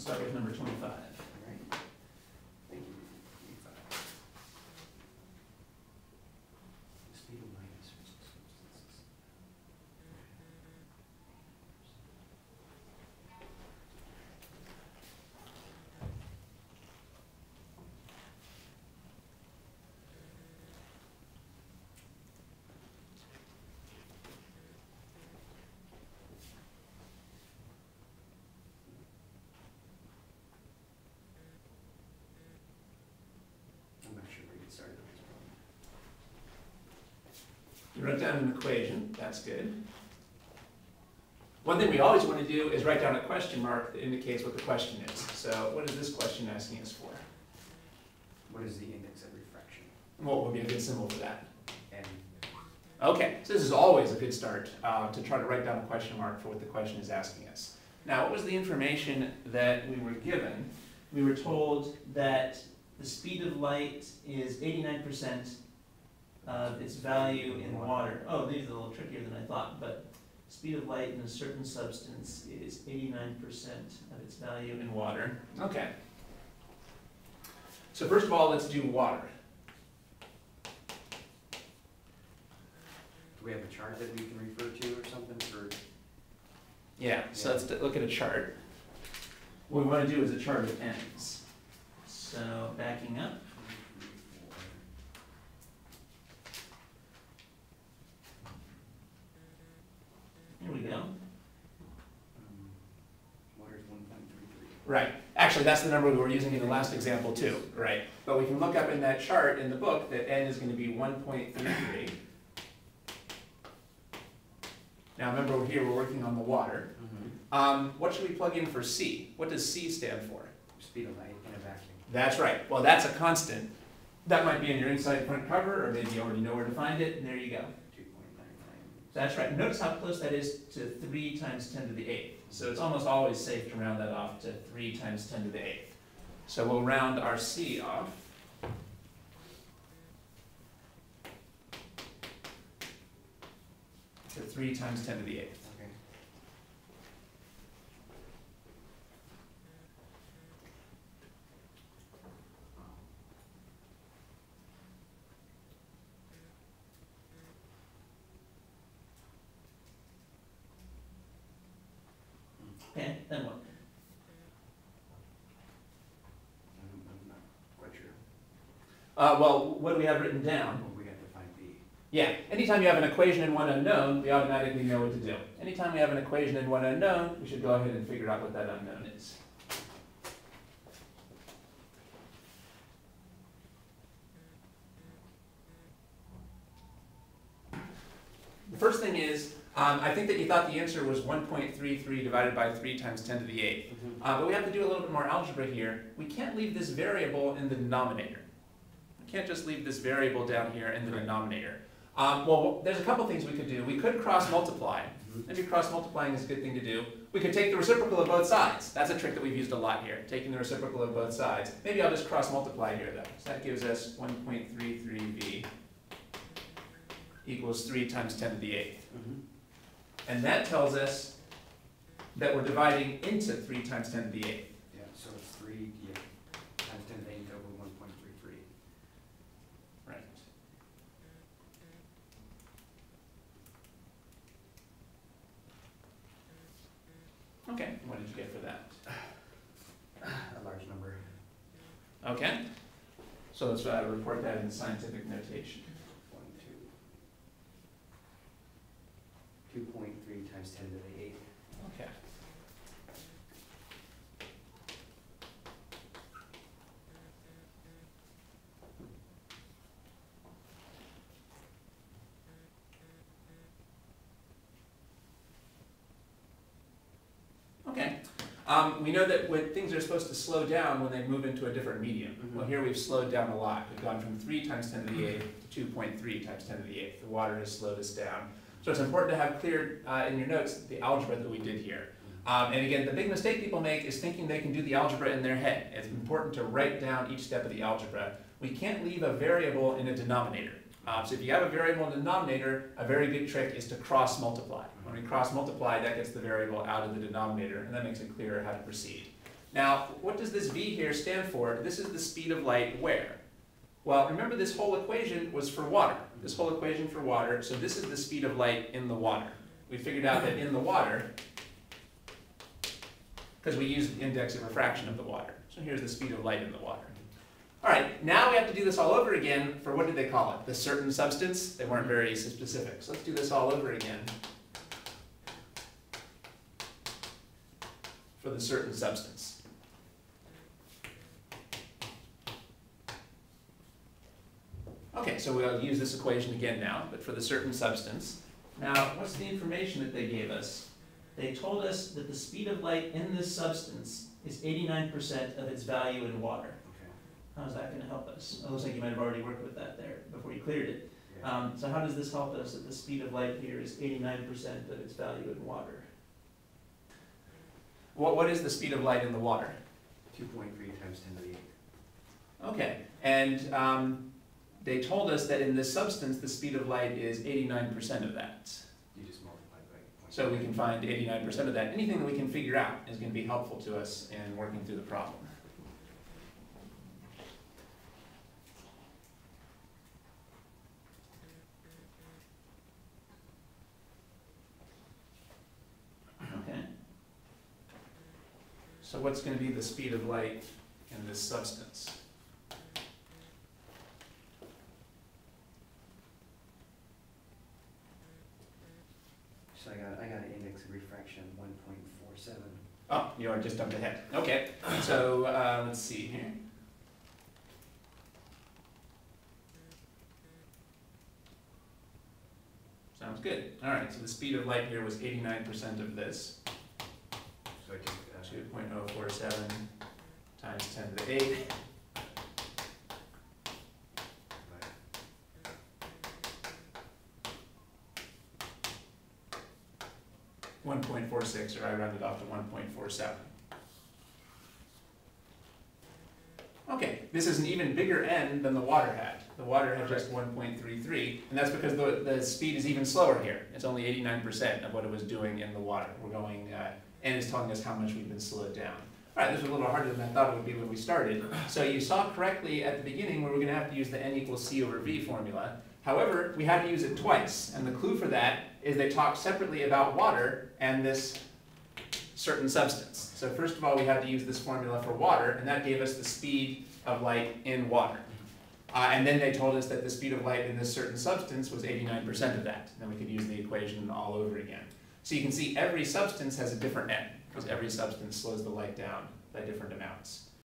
Start with number 25. Wrote down an equation, that's good. One thing we always want to do is write down a question mark that indicates what the question is. So what is this question asking us for? What is the index of refraction? What would be a good symbol for that? And Okay, so this is always a good start, uh, to try to write down a question mark for what the question is asking us. Now, what was the information that we were given? We were told that the speed of light is eighty-nine percent of its value in water. Oh, these are a little trickier than I thought, but speed of light in a certain substance is eighty-nine percent of its value in water. Okay. So first of all, let's do water. do we have a chart that we can refer to or something for? Yeah, so let's look at a chart. What we want to do is a chart of n's. So backing up, here we go. Um, Water's one point three three. Right, actually, that's the number we were using in the last example too, right? But we can look up in that chart in the book that n is going to be one point three three. Now remember, here we're working on the water. Um, what should we plug in for c? What does c stand for? Speed of light in a vacuum. That's right. Well, that's a constant. That might be in your inside front cover, or maybe you already know where to find it, and there you go. Two point nine nine. That's right. Notice how close that is to three times ten to the eighth. So it's almost always safe to round that off to three times ten to the eighth. So we'll round our c off. To three times ten to the eighth. Okay. Okay, then what? I'm, I'm not quite sure. Uh, well, what do we have written down? Well, we got to find B. Yeah, anytime you have an equation in one unknown, we automatically know what to do. Anytime we have an equation in one unknown, we should go ahead and figure out what that unknown is. The first thing is, um, I think that you thought the answer was one point three three divided by three times ten to the eighth. Uh, but we have to do a little bit more algebra here. We can't leave this variable in the denominator. We can't just leave this variable down here in the Right. denominator. Um, well, there's a couple things we could do. We could cross multiply. Mhm. Maybe cross multiplying is a good thing to do. We could take the reciprocal of both sides. That's a trick that we've used a lot here, taking the reciprocal of both sides. Maybe I'll just cross multiply here though. So that gives us 1.33b equals 3 times 10 to the eighth. Mhm. And that tells us that we're dividing into 3 times 10 to the eighth. Yeah, so it's three, yeah, times ten to the eighth over one point three three. Right. Okay, what did you get for that? A large number. Okay, so let's uh, report that in scientific notation. Times ten to the eighth. Okay. Okay, um, we know that when things are supposed to slow down when they move into a different medium. Well, Mhm. here we've slowed down a lot. We've gone from three times ten to the eighth to two point three times ten to the eighth. The water has slowed us down. So it's important to have clear, uh, in your notes, the algebra that we did here. Um, and again, the big mistake people make is thinking they can do the algebra in their head. It's important to write down each step of the algebra. We can't leave a variable in a denominator. Uh, so if you have a variable in the denominator, a very good trick is to cross multiply. When we cross multiply, that gets the variable out of the denominator, and that makes it clearer how to proceed. Now, what does this v here stand for? This is the speed of light where? Well, remember this whole equation was for water. This whole equation for water, so this is the speed of light in the water. We figured out that in the water, because we use the index of refraction of the water. So here's the speed of light in the water. All right, now we have to do this all over again for what did they call it? The certain substance? They weren't very specific. So let's do this all over again. For the certain substance. Okay, so we'll use this equation again now, but for the certain substance. Now, what's the information that they gave us? They told us that the speed of light in this substance is eighty-nine percent of its value in water. Okay. How's that gonna help us? It looks like you might have already worked with that there before you cleared it. Yeah. Um, so how does this help us that the speed of light here is eighty-nine percent of its value in water? What, what is the speed of light in the water? Two point three times ten to the 8. Okay, and, um, they told us that in this substance, the speed of light is eighty-nine percent of that. You just multiply by. So we can find eighty-nine percent of that. Anything that we can figure out is gonna be helpful to us in working through the problem. Okay. So what's gonna be the speed of light in this substance? Oh, you are just up ahead. Okay, so uh, let's see here. Sounds good. All right, so the speed of light here was 89% of this. So uh, 2.047 times 10 to the 8. 1.46, or I rounded off to 1.47. Okay, this is an even bigger N than the water had. The water had just 1.33, and that's because the, the speed is even slower here. It's only 89% of what it was doing in the water. We're going, uh, N is telling us how much we've been slowed down. All right, this was a little harder than I thought it would be when we started. So you saw correctly at the beginning where we're going to have to use the N equals C over V formula. However, we had to use it twice, and the clue for that is they talk separately about water and this certain substance. So first of all, we had to use this formula for water, and that gave us the speed of light in water. Uh, and then they told us that the speed of light in this certain substance was eighty-nine percent of that. Then we could use the equation all over again. So you can see every substance has a different n, because every substance slows the light down by different amounts.